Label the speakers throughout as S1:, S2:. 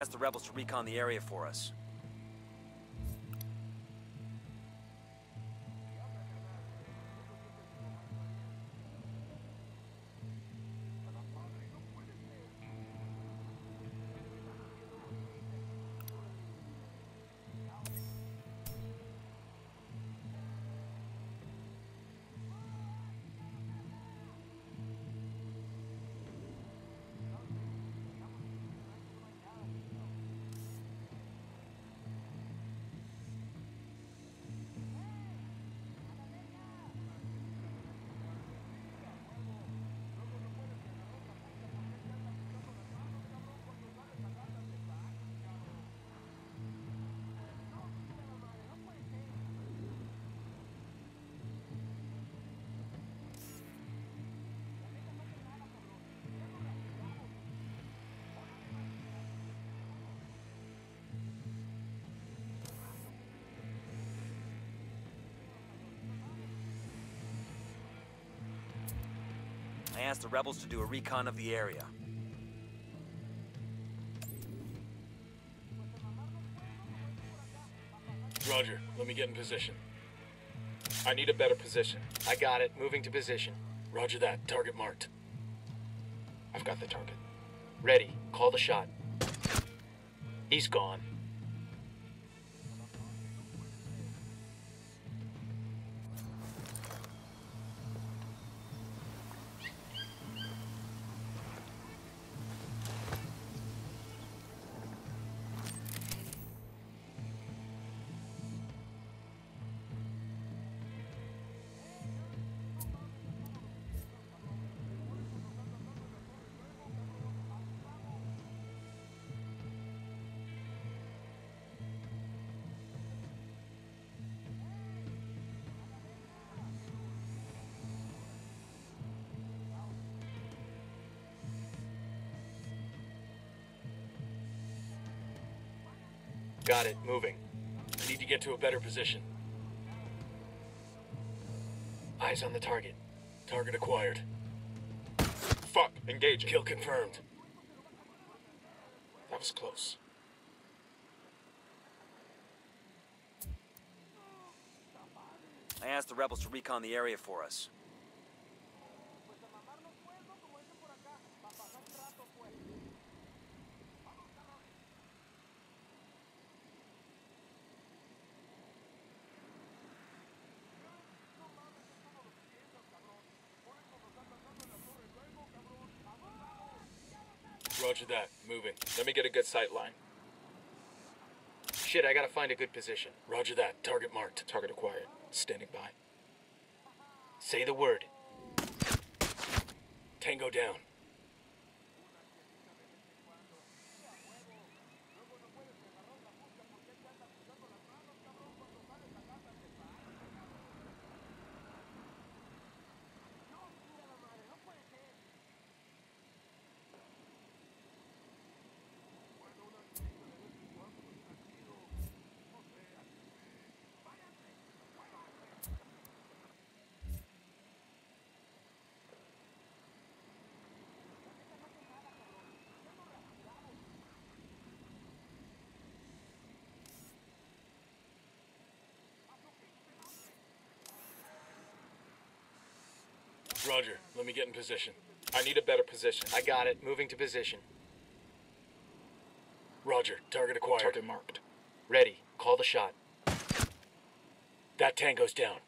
S1: Ask the rebels to recon the area for us. Asked the rebels to do a recon of the area.
S2: Roger, let me get in position. I need a better position.
S3: I got it. Moving to position.
S2: Roger that. Target marked.
S3: I've got the target. Ready. Call the shot. He's gone. Got it. Moving.
S2: I need to get to a better position.
S3: Eyes on the target.
S2: Target acquired. Fuck! Engage. Kill confirmed. That was close.
S1: I asked the rebels to recon the area for us.
S2: Roger that. Moving. Let me get a good sight line.
S3: Shit, I gotta find a good position.
S2: Roger that. Target marked. Target acquired. Standing by.
S3: Say the word.
S2: Tango down. Roger. Let me get in position. I need a better position.
S3: I got it. Moving to position.
S2: Roger. Target acquired.
S3: Target marked. Ready. Call the shot.
S2: That tango's down.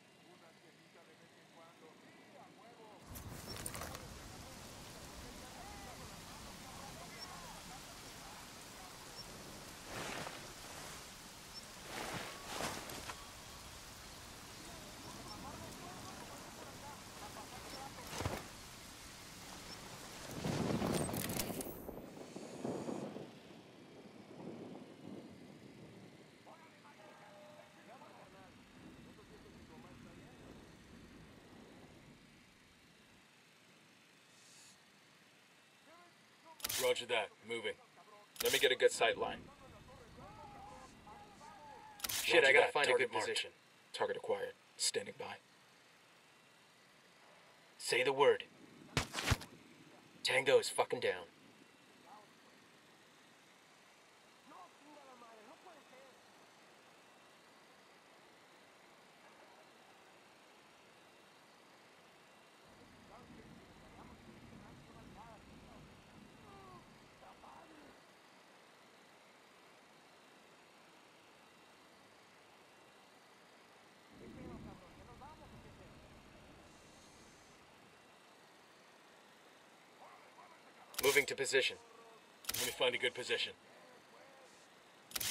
S2: Roger that. Moving. Let me get a good sight line.
S3: Shit, I gotta
S2: that.
S3: find a good
S2: marked.
S3: position.
S2: Target acquired. Standing by.
S3: Say the word. Tango is fucking down. Moving to position.
S2: Let me find a good position.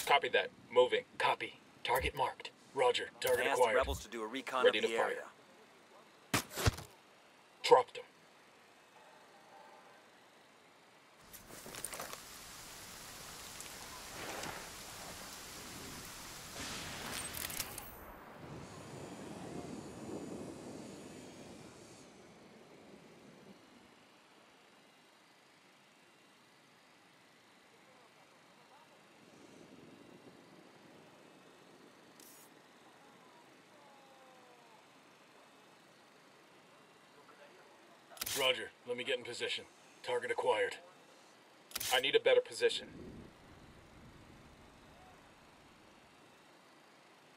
S2: Copy that. Moving.
S3: Copy. Target marked.
S2: Roger. Target
S1: I asked the
S2: acquired.
S1: rebels to do a recon
S2: Ready
S1: of the
S2: to fire.
S1: area.
S2: Dropped Roger. Let me get in position. Target acquired. I need a better position.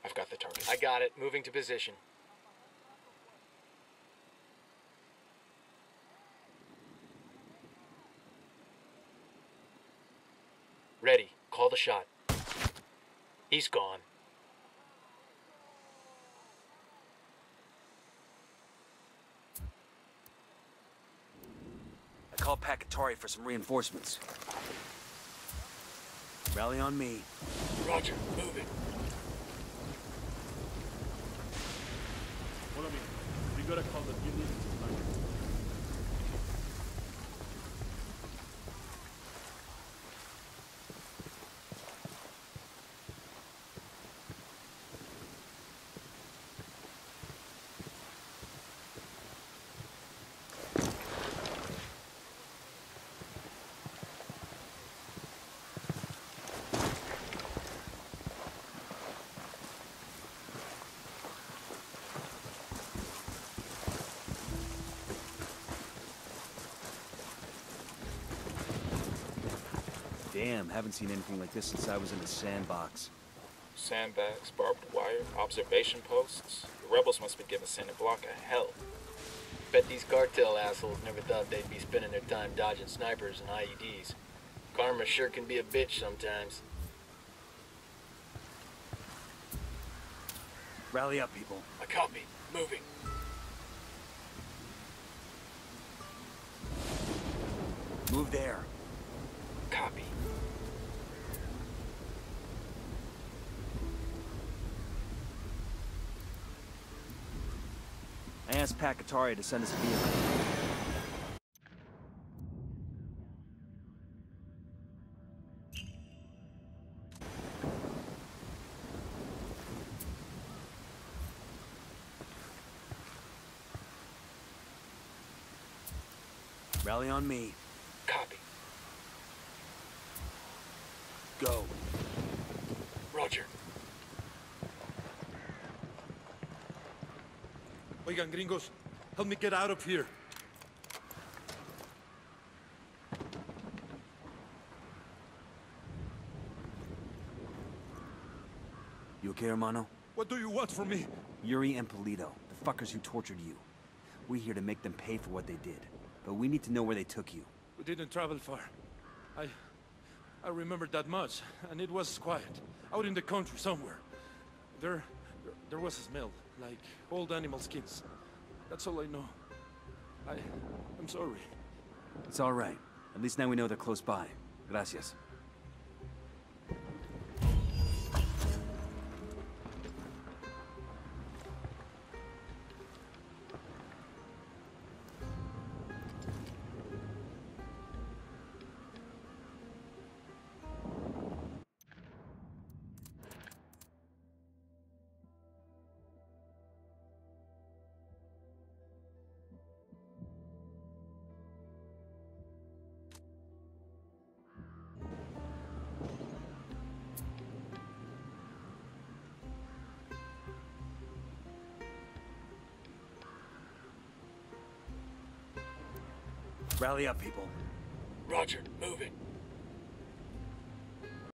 S2: I've got the target.
S3: I got it. Moving to position. Ready. Call the shot. He's gone.
S1: I called Pac Katari for some reinforcements. Rally on me.
S2: Roger. Moving.
S4: Follow me. We got a call that you need
S1: Damn, haven't seen anything like this since I was in the sandbox.
S2: Sandbags, barbed wire, observation posts. The rebels must be giving Santa Blanca hell.
S3: Bet these cartel assholes never thought they'd be spending their time dodging snipers and IEDs. Karma sure can be a bitch sometimes.
S1: Rally up, people.
S2: I copy. Moving.
S1: Move there. I asked Pac Katari to send us a vehicle. Rally on me.
S2: Copy.
S1: Go.
S2: Roger.
S4: Oigan, gringos, help me get out of here.
S1: You okay, hermano?
S4: What do you want from me?
S1: Yuri and Polito, the fuckers who tortured you. We're here to make them pay for what they did. But we need to know where they took you.
S4: We didn't travel far. I... I remember that much, and it was quiet. Out in the country somewhere. There... There, was a smell, like old animal skins. That's all I know. I... I'm sorry.
S1: It's all right. At least now we know they're close by. Gracias. Rally up, people.
S2: Roger. Moving.